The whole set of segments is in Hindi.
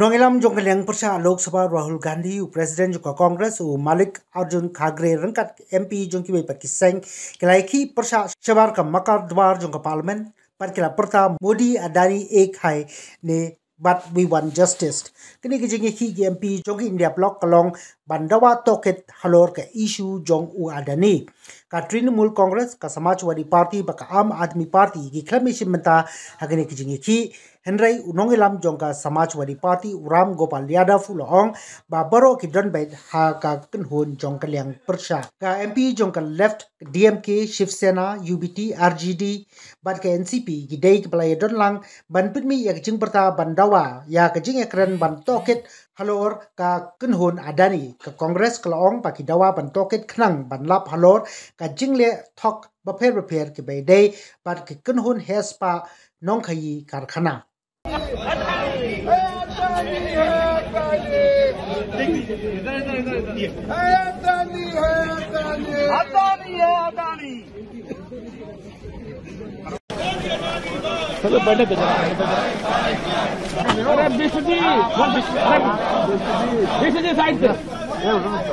नंगलम जो लेंगा लोकसभा राहुल गांधी प्रेसिडेंट जो कांग्रेस उ मालिक अर्जुन खागरे रंगका एमपी जो की पाकिस्तान प्रसा सेवार का मकर द्वार जो पार्लियामेंट पाकिला प्रता मोदी अदानी एक हाय ने बट वी वन जस्टिस कि जिंग एमपी जो इंडिया ब्लॉक कलोंग bandawa toket halor ke isu jong u adani. Katrin mul kongres ka samajwadi party baka am admi party gi klami shimenta hagani kijingi ki. Henry unong ilam jong ka samajwadi party uram gopal liada fulong ba baro ki don bait ha ka kenhun jong ka liang persha. Ka MP jong ka left DMK, Shiv Sena, UBT, RGD, bat ke NCP gi day ki palaya don lang ban pitmi ya kijing perta bandawa ya kijing ekren ban toket halor ka kenhun adani. กับคอนเกรสกลองปากิดาวาบันโตเกตขนังบันลับฮัลโหลกับจิงเล่ทอกประเภทประเภทกับไปได้ปัดกิกึนหุ่นเฮสปาน้องขยีการขนา他都搬那个了。那必须的，必须的，必须的，孩子。没有这么小。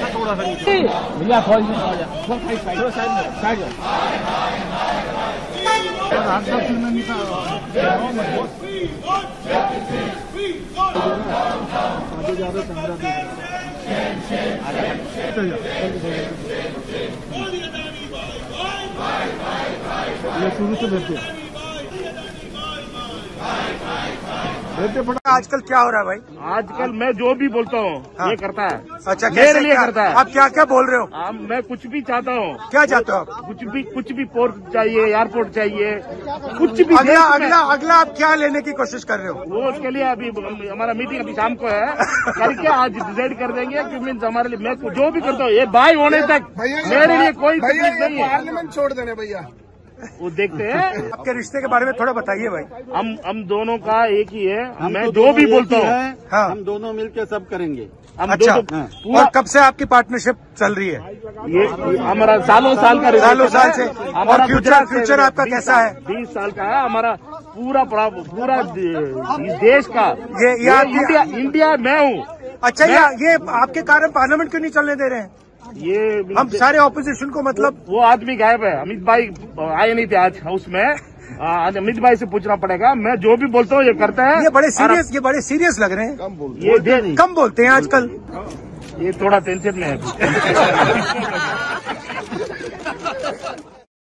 他多了很久。对，人家好几十年，我可以摆到三九三九。我拿上去那你看啊，好美。啊，这家都整个都。对呀，对对对对对。你的叔叔这边对。आजकल क्या हो रहा है भाई? आजकल मैं जो भी बोलता हूँ हाँ। ये करता है। अच्छा मेरे कैसे लिए क्या, करता है। आप क्या क्या बोल रहे हो? हाँ, मैं कुछ भी चाहता हूँ। क्या चाहते हो आप? कुछ भी कुछ भी पोर्ट चाहिए एयरपोर्ट चाहिए कुछ भी अगला अगला अगला आप क्या लेने की कोशिश कर रहे हो? वो उसके लिए अभी हमारा मीटिंग अभी शाम को है। करके आज डिसाइड कर देंगे कि मीन्स हमारे लिए मैं जो भी करता हूँ ये भाई होने तक मेरे लिए कोई नहीं है। पार्लियामेंट छोड़ देने भैया। वो देखते हैं। आपके रिश्ते के बारे में थोड़ा बताइए भाई। हम हम दोनों का एक ही है। मैं जो भी बोलता हूँ। हाँ हम दोनों मिलकर सब करेंगे। हम अच्छा। दो- दो- और कब से आपकी पार्टनरशिप चल रही है? ये हमारा सालों साल का सालों साल। से। हमारा और फ्यूचर- फ्यूचर आपका कैसा है? बीस साल का है। हमारा पूरा पूरा देश का। ये- इंडिया इंडिया मैं हूँ। अच्छा ये ये आपके कारण पार्लियामेंट क्यों नहीं चलने दे रहे हैं? ये हम सारे ऑपोजिशन को मतलब वो वो आदमी गायब है। अमित भाई आए नहीं थे आज हाउस में। आज अमित भाई से पूछना पड़ेगा। मैं जो भी बोलता हूँ ये करता है। ये बड़े सीरियस ये बड़े सीरियस लग रहे हैं। कम बोलते ये दे कम बोलते हैं आजकल। ये थोड़ा टेंशन में है।